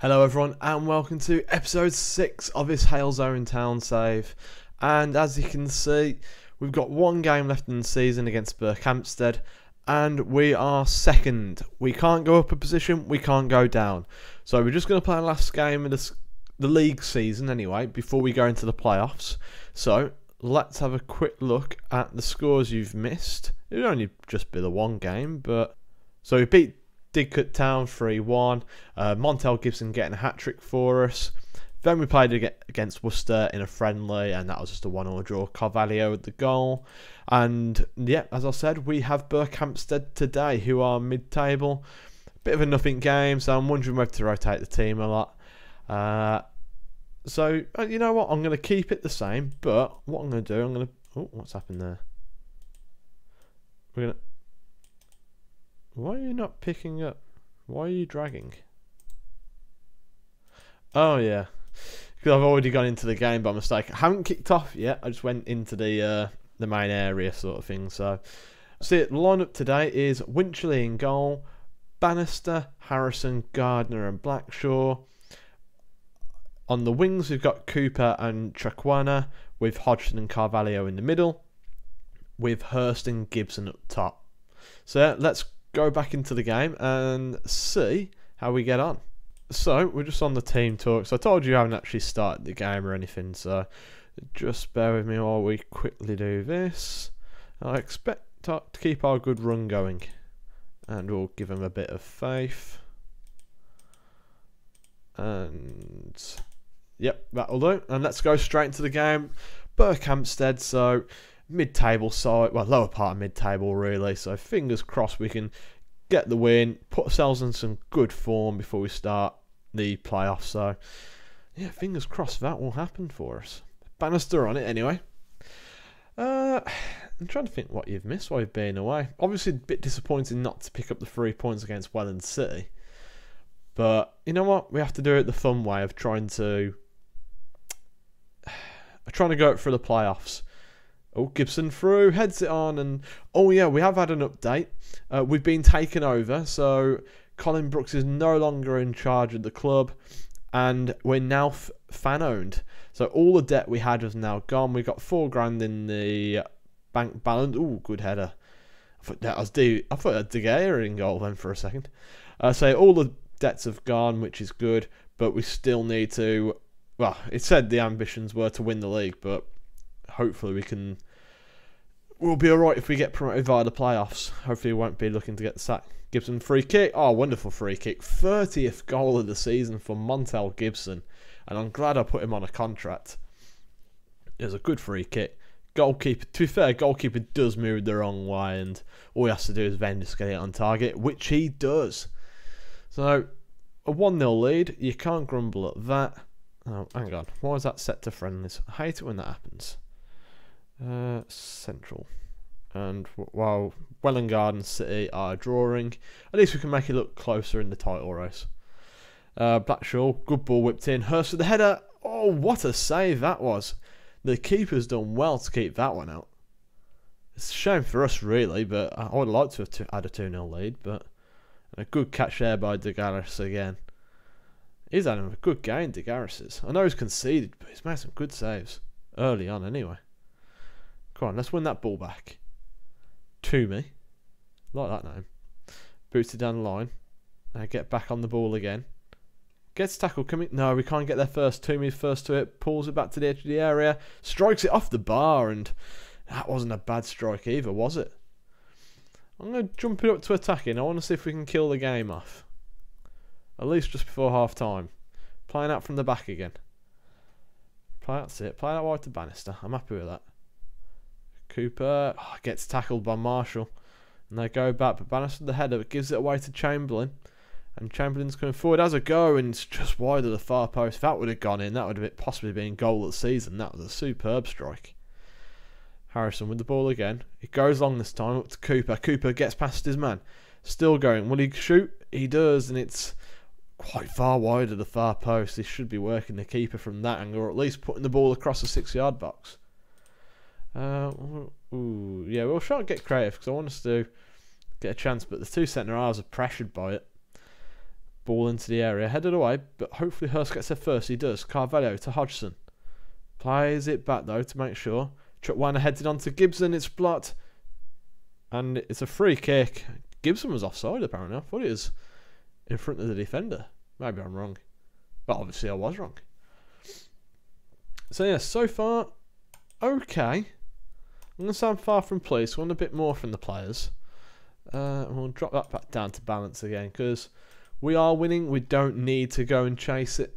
Hello, everyone, and welcome to episode 6 of this Halesowen Town save. And as you can see, we've got one game left in the season against Berkhamsted, and we are second. We can't go up a position, we can't go down. So we're just going to play our last game of the, the league season anyway, before we go into the playoffs. So let's have a quick look at the scores you've missed. It would only just be the one game, but. So we beat Didcot Town 3 1. Uh, Montel Gibson getting a hat trick for us. Then we played against Worcester in a friendly, and that was just a 1 0 draw. Carvalho with the goal. And yeah, as I said, we have Berkhamsted today, who are mid table. Bit of a nothing game, so I'm wondering whether to rotate the team a lot. Uh, so, uh, you know what? I'm going to keep it the same, but what I'm going to do, I'm going to. Oh, what's happened there? We're going to. Why are you not picking up? Why are you dragging? Oh, yeah. Because I've already gone into the game by mistake. I haven't kicked off yet. I just went into the uh, the main area sort of thing. So, see, the lineup today is Winchley in goal, Bannister, Harrison, Gardner, and Blackshaw. On the wings, we've got Cooper and Chakwana, with Hodgson and Carvalho in the middle, with Hurst and Gibson up top. So let's go back into the game and see how we get on. So, we're just on the team talk. So, I told you I haven't actually started the game or anything. So, just bear with me while we quickly do this. I expect to keep our good run going. And we'll give them a bit of faith. And, yep, that'll do. And let's go straight into the game. Berkhamsted, so mid-table side, well, lower part of mid-table really. So fingers crossed we can get the win, put ourselves in some good form before we start the playoffs. So yeah, fingers crossed that will happen for us. Bannister on it anyway. Uh, I'm trying to think what you've missed while you've been away. Obviously, a bit disappointing not to pick up the three points against Welwyn City. But you know what? We have to do it the fun way of trying to trying to go for the playoffs. Oh, Gibson through, heads it on, and oh yeah, we have had an update. Uh, we've been taken over, so Colin Brooks is no longer in charge of the club, and we're now fan owned. So all the debt we had is now gone. We got four grand in the bank balance. Oh, good header. I thought that was De, I thought that De Gea in goal then for a second. Uh, so all the debts have gone, which is good, but we still need to. Well, it said the ambitions were to win the league, but hopefully we can. We'll be alright if we get promoted via the playoffs. Hopefully, we won't be looking to get the sack. Gibson free kick. Oh, wonderful free kick. 30th goal of the season for Montel Gibson. And I'm glad I put him on a contract. It was a good free kick. Goalkeeper, to be fair, goalkeeper does move the wrong way, and all he has to do is then just get it on target, which he does. So, a 1 0 lead. You can't grumble at that. Oh, hang on. Why is that set to friendlies? I hate it when that happens. Uh, central. And while Welwyn Garden City are drawing, at least we can make it look closer in the title race. Uh, Blackshaw, good ball whipped in. Hurst with the header. Oh, what a save that was. The keeper's done well to keep that one out. It's a shame for us, really, but I would like to have had a 2 0 lead. But a good catch there by De Garis again. He's had a good game, De Garis. I know he's conceded, but he's made some good saves early on anyway. Come on, let's win that ball back. To me. Like that name. Boots it down the line. Now get back on the ball again. Gets tackle coming. No, we can't get there first. Toomey first to it. Pulls it back to the edge of the area. Strikes it off the bar. And that wasn't a bad strike either, was it? I'm going to jump it up to attacking. I want to see if we can kill the game off. At least just before half time. Playing out from the back again. Play that's it. Play out wide to Bannister. I'm happy with that. Cooper oh, gets tackled by Marshall. And they go back, but Bannister the header gives it away to Chamberlain. And Chamberlain's coming forward as a go, and it's just wide of the far post. If that would have gone in, that would have possibly been goal of the season. That was a superb strike. Harrison with the ball again. It goes long this time up to Cooper. Cooper gets past his man. Still going. Will he shoot? He does, and it's quite far wide of the far post. He should be working the keeper from that angle, or at least putting the ball across the six yard box. Uh, ooh, yeah, we'll try and get creative because I want us to get a chance, but the two centre halves are pressured by it. Ball into the area, headed away, but hopefully Hurst gets there first. He does. Carvalho to Hodgson. Plays it back though to make sure. Chukwuemeka heads it on to Gibson. It's blocked. And it's a free kick. Gibson was offside apparently. I thought was in front of the defender. Maybe I'm wrong. But obviously I was wrong. So yeah, so far, okay. I'm going to sound far from pleased. I want a bit more from the players. Uh, we'll drop that back down to balance again because we are winning. We don't need to go and chase it.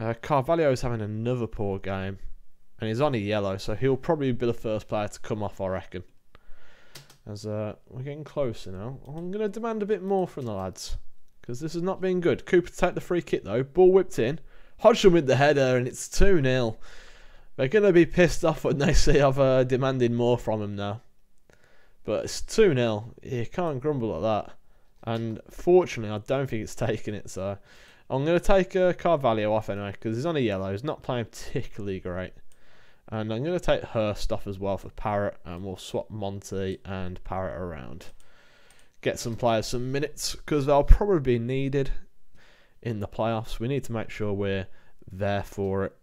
Uh, Carvalho is having another poor game. And he's on a yellow, so he'll probably be the first player to come off, I reckon. As uh, we're getting closer now. I'm going to demand a bit more from the lads. Because this has not been good. Cooper to take the free kick, though. Ball whipped in. Hodgson with the header, and it's 2 0. They're going to be pissed off when they see I've uh, demanded more from him now. But it's 2 0. You can't grumble at that. And fortunately, I don't think it's taking it. So I'm going to take uh, Carvalho off anyway because he's on a yellow. He's not playing particularly great. And I'm going to take Hurst off as well for Parrot, And we'll swap Monty and Parrot around. Get some players some minutes because they'll probably be needed in the playoffs. We need to make sure we're there for it.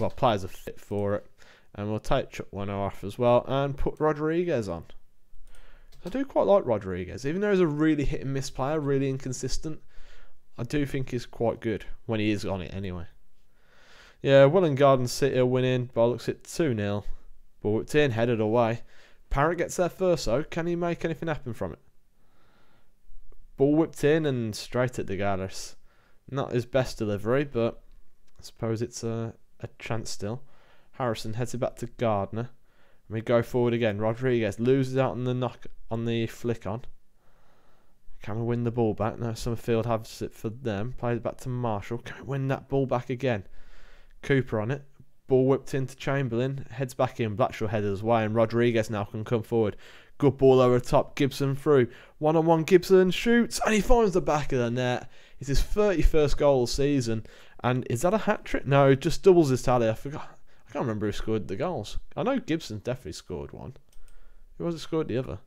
Well, players are fit for it. And we'll take Chukwuemeka off as well and put Rodriguez on. I do quite like Rodriguez, even though he's a really hit and miss player, really inconsistent. I do think he's quite good when he is on it anyway. Yeah, Welwyn Garden City are winning looks at 2 0. But it's in, headed away. Parrott gets there first though. Can he make anything happen from it? Ball whipped in and straight at the Gallus. Not his best delivery, but I suppose it's a, a chance still. Harrison heads it back to Gardner. And we go forward again. Rodriguez loses out on the knock on the flick on. Can we win the ball back? No, Summerfield has it for them. Plays it back to Marshall. Can we win that ball back again? Cooper on it. Ball whipped into Chamberlain. Heads back in. Blackshaw headers away. And Rodriguez now can come forward. Good ball over the top. Gibson through. One on one. Gibson shoots. And he finds the back of the net. It's his 31st goal of the season. And is that a hat trick? No, just doubles his tally. I forgot. I can't remember who scored the goals. I know Gibson definitely scored one. Who was it scored the other?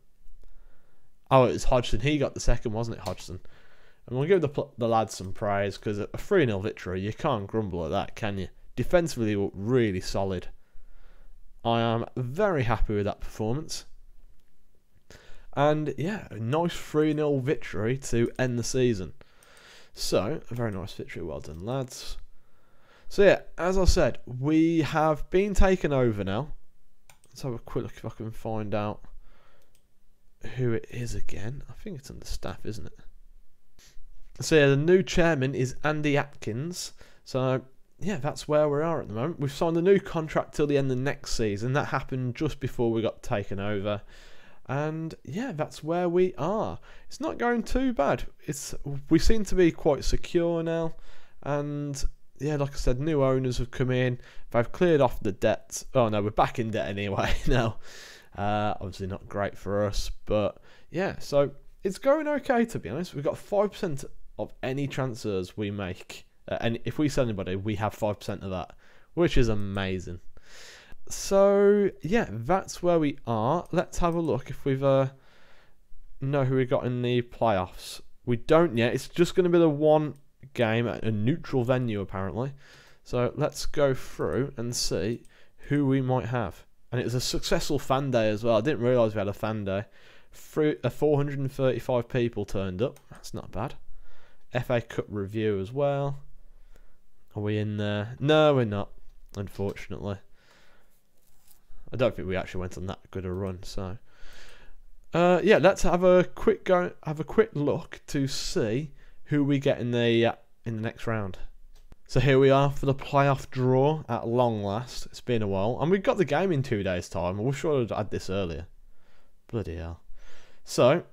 Oh, it was Hodgson. He got the second, wasn't it, Hodgson? And we'll give the the lads some praise because a 3 0 victory, you can't grumble at that, can you? Defensively, really solid. I am very happy with that performance. And yeah, a nice 3 0 victory to end the season. So, a very nice victory. Well done, lads. So yeah, as I said, we have been taken over now. Let's have a quick look if I can find out who it is again. I think it's under staff, isn't it? So yeah, the new chairman is Andy Atkins. So yeah, that's where we are at the moment. We've signed a new contract till the end of next season. That happened just before we got taken over. And yeah, that's where we are. It's not going too bad. It's we seem to be quite secure now, and yeah, like I said, new owners have come in. They've cleared off the debt. Oh no, we're back in debt anyway now. Uh, obviously not great for us, but yeah. So it's going okay to be honest. We've got five percent of any transfers we make, uh, and if we sell anybody, we have five percent of that, which is amazing. So yeah, that's where we are. Let's have a look if we've uh, know who we got in the playoffs. We don't yet. It's just going to be the one game at a neutral venue, apparently. So let's go through and see who we might have. And it was a successful fan day as well. I didn't realise we had a fan day. Uh, 435 people turned up. That's not bad. FA Cup review as well. Are we in there? No, we're not, unfortunately. I don't think we actually went on that good a run, so. Uh, yeah, let's have a quick go. Have a quick look to see who we get in the uh, in the next round. So here we are for the playoff draw at long last. It's been a while. And we've got the game in two days' time. I wish I would have had this earlier. Bloody hell. So,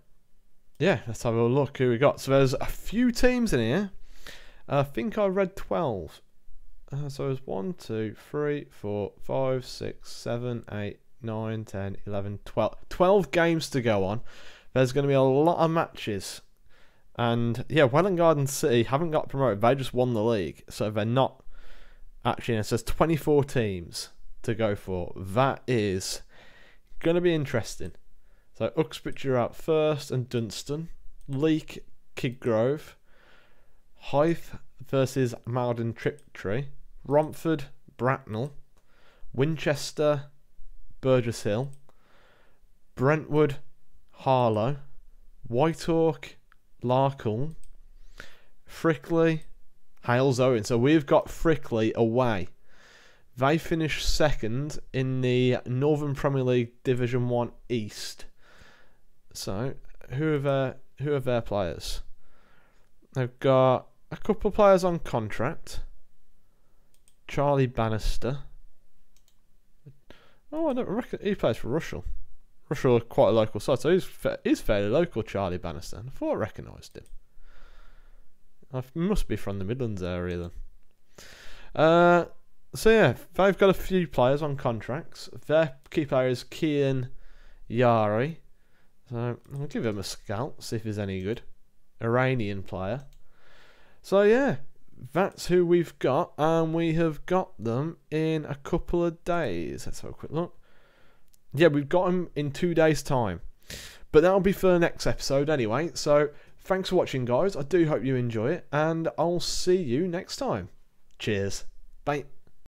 yeah, let's have a look who we got. So there's a few teams in here. I think I read 12. Uh, so there's 1, 2, 3, 4, 5, 6, 7, 8, 9, 10, 11, 12. 12 games to go on. There's going to be a lot of matches and yeah, Welwyn Garden City haven't got promoted. They just won the league. So they're not actually, And it says 24 teams to go for. That is going to be interesting. So Uxbridge are out first and Dunstan. Leek, Kidsgrove. Hythe versus Maldon Tiptree, Romford, Bracknell, Winchester, Burgess Hill, Brentwood, Harlow, Whitehawk, Larkham, Frickley, Halesowen. So we've got Frickley away. They finished second in the Northern Premier League Division One East. So who are their who are their players? They've got a couple of players on contract. Charlie Bannister. Oh, I don't reckon he plays for Rushall. Rushall are quite a local side, so he's fa- he's fairly local. Charlie Bannister. I thought I recognised him. I must be from the Midlands area then. Uh, so yeah, they've got a few players on contracts. Their key player is Kian Yari. So I'll give him a scout, see if he's any good. Iranian player. So yeah, that's who we've got, and we have got them in a couple of days. Let's have a quick look. Yeah, we've got them in two days' time. But that'll be for the next episode anyway. So thanks for watching, guys. I do hope you enjoy it, and I'll see you next time. Cheers. Bye.